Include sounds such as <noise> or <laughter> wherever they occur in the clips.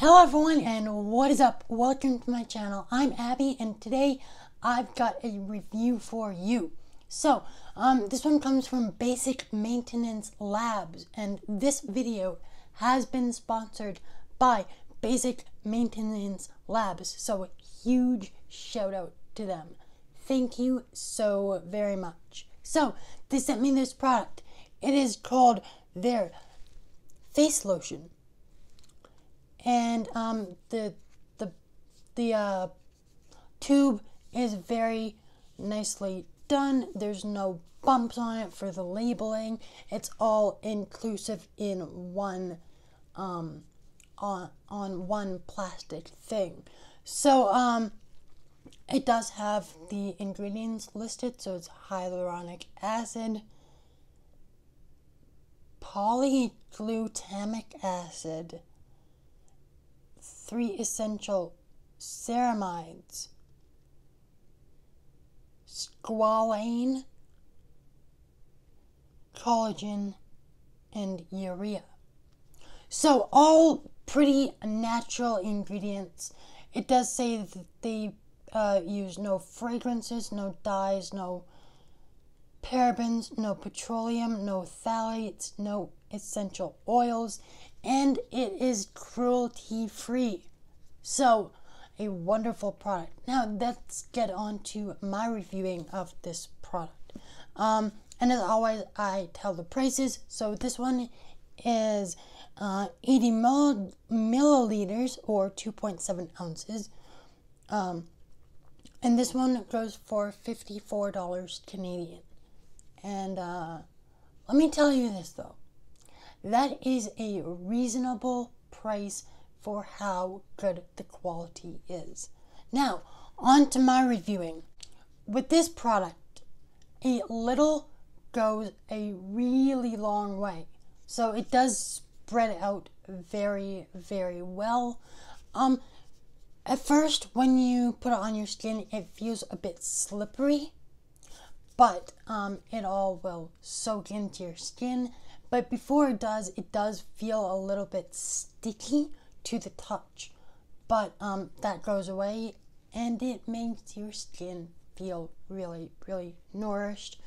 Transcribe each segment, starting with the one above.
Hello everyone and what is up? Welcome to my channel. I'm Abby and today I've got a review for you. So, um, this one comes from Basic Maintenance Labs and this video has been sponsored by Basic Maintenance Labs. So, a huge shout out to them. Thank you so very much. So, they sent me this product. It is called their face lotion and um, the the the uh, tube is very nicely done. There's no bumps on it for the labeling. It's all inclusive in one um, on on one plastic thing. So um, it does have the ingredients listed. So it's hyaluronic acid, polyglutamic acid three essential ceramides squalane, collagen, and urea. So, all pretty natural ingredients. It does say that they uh, use no fragrances, no dyes, no parabens, no petroleum, no phthalates, no essential oils, and it is cruelty free. So, a wonderful product. Now, let's get on to my reviewing of this product. Um, and as always, I tell the prices. So, this one is uh, 80 mill- milliliters or 2.7 ounces. Um, and this one goes for $54 Canadian. And uh, let me tell you this though that is a reasonable price for how good the quality is. Now, on to my reviewing. With this product, a little goes a really long way. So it does spread out very, very well. Um, at first, when you put it on your skin, it feels a bit slippery, but um, it all will soak into your skin but before it does, it does feel a little bit sticky to the touch. But um, that goes away and it makes your skin feel really, really nourished,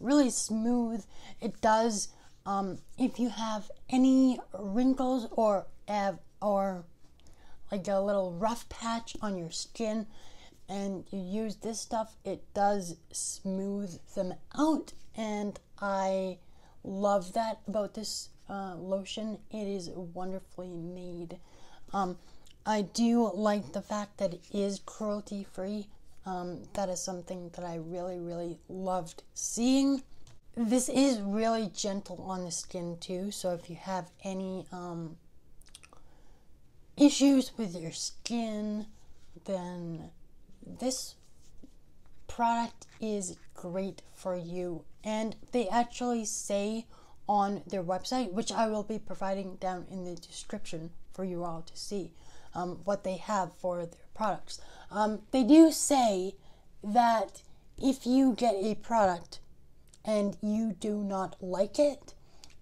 really smooth. It does, um, if you have any wrinkles or or like a little rough patch on your skin and you use this stuff, it does smooth them out. And I love that about this uh, lotion. It is wonderfully made. Um, I do like the fact that it is cruelty free. Um, that is something that I really, really loved seeing. This is really gentle on the skin too, so if you have any um, issues with your skin, then this product is great for you. And they actually say on their website, which I will be providing down in the description for you all to see um, what they have for their products. Um, they do say that if you get a product and you do not like it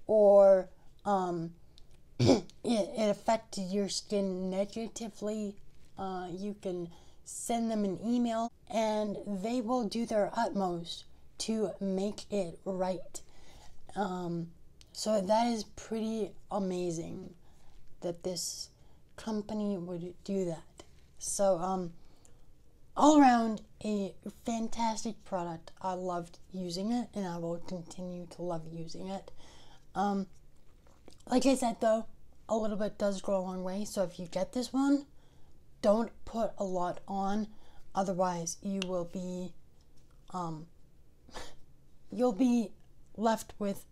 or um, <clears throat> it, it affected your skin negatively, uh, you can send them an email, and they will do their utmost to make it right. Um, so that is pretty amazing that this company would do that. So, um, all around, a fantastic product. I loved using it, and I will continue to love using it. Um, like I said, though, a little bit does go a long way. So if you get this one, don't put a lot on, otherwise you will be, um, <laughs> you'll be left with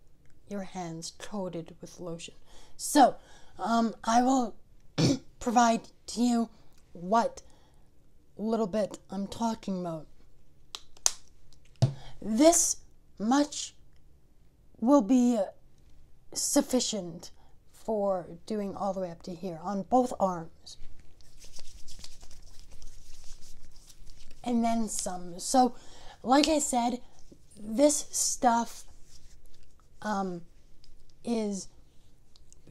your hands coated with lotion. So, um, I will <clears throat> provide to you what little bit I'm talking about. This much will be sufficient for doing all the way up to here on both arms. And then some. So, like I said, this stuff um, is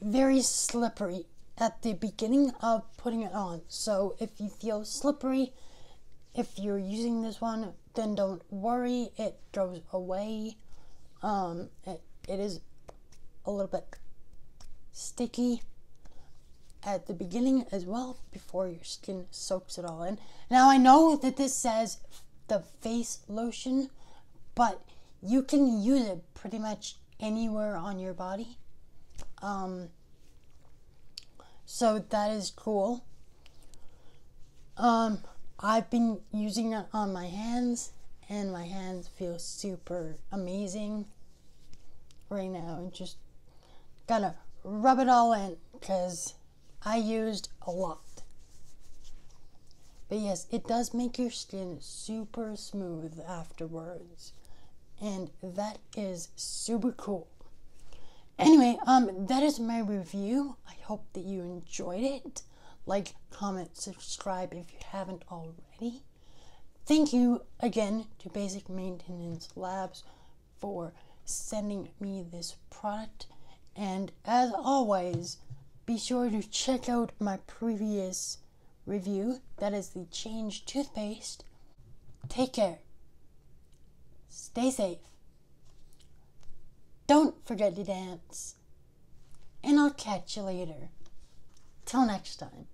very slippery at the beginning of putting it on. So if you feel slippery, if you're using this one, then don't worry, it goes away. Um, it, it is a little bit sticky at the beginning as well before your skin soaks it all in. Now I know that this says the face lotion, but you can use it pretty much anywhere on your body. Um, so that is cool. Um, I've been using it on my hands, and my hands feel super amazing right now. Just gotta rub it all in because I used a lot. But yes, it does make your skin super smooth afterwards. And that is super cool. Anyway, um, that is my review. I hope that you enjoyed it. Like, comment, subscribe if you haven't already. Thank you again to Basic Maintenance Labs for sending me this product. And as always, be sure to check out my previous review. That is the Change toothpaste. Take care. Stay safe. Don't forget to dance. And I'll catch you later. Till next time.